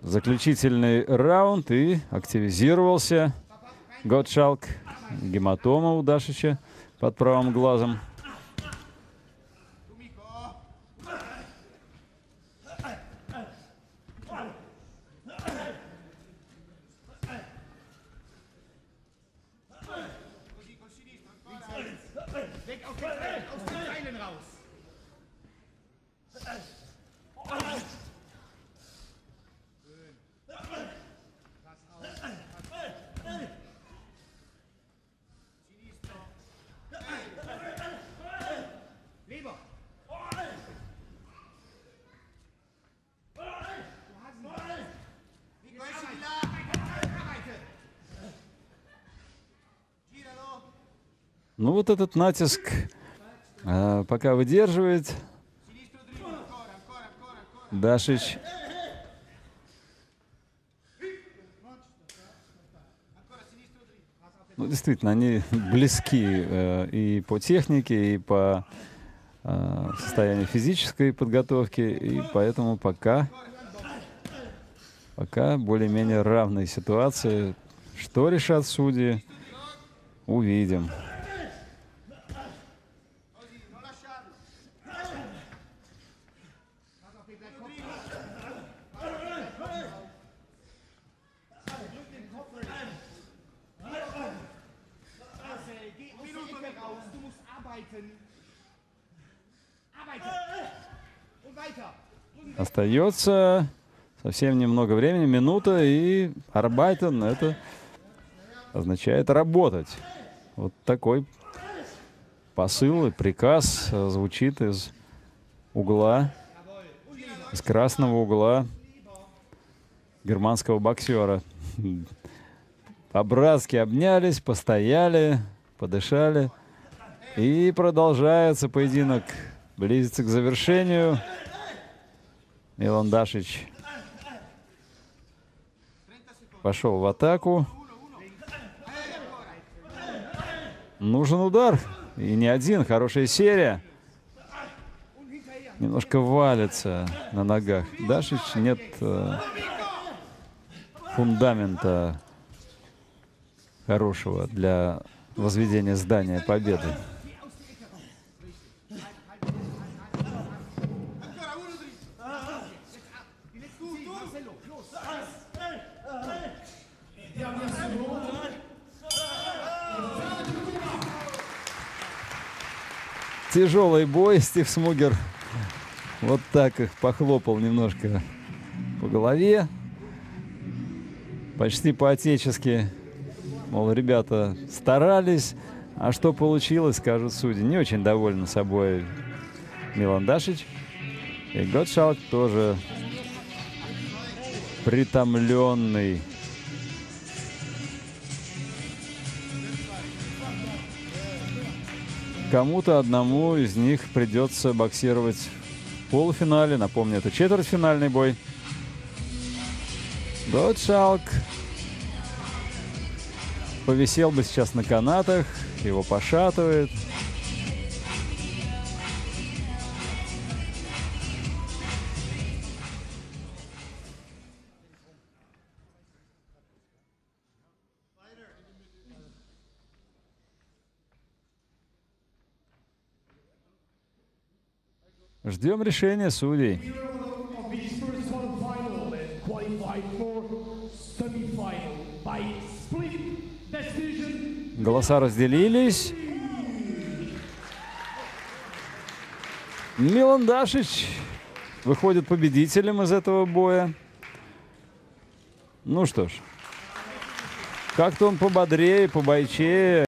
Заключительный раунд и активизировался Готшалк. Гематома у Дашича под правым глазом. Weg auf aus den Seilen raus! Ну вот этот натиск э, пока выдерживает Дашич. Ну, действительно, они близки э, и по технике, и по э, состоянию физической подготовки, и поэтому пока, пока более-менее равные ситуации. Что решат судьи, увидим. Остается совсем немного времени, минута, и Арбайтен это означает работать. Вот такой посыл и приказ звучит из угла, из красного угла германского боксера. По-братски обнялись, постояли, подышали. И продолжается поединок. Близится к завершению. Милан Дашич пошел в атаку. Нужен удар. И не один. Хорошая серия. Немножко валится на ногах. Дашич нет э, фундамента хорошего для возведения здания победы. Тяжелый бой. Стив Смугер вот так их похлопал немножко по голове. Почти по-отечески. Мол, ребята старались. А что получилось, скажут судьи. Не очень довольны собой Милан Дашич. И Готшалк тоже притомленный. Кому-то одному из них придется боксировать в полуфинале. Напомню, это четвертьфинальный бой. Готшалк повисел бы сейчас на канатах, его пошатывает. Ждем решения судей. Голоса разделились. Милан Дашич выходит победителем из этого боя. Ну что ж, как-то он пободрее, побойчее.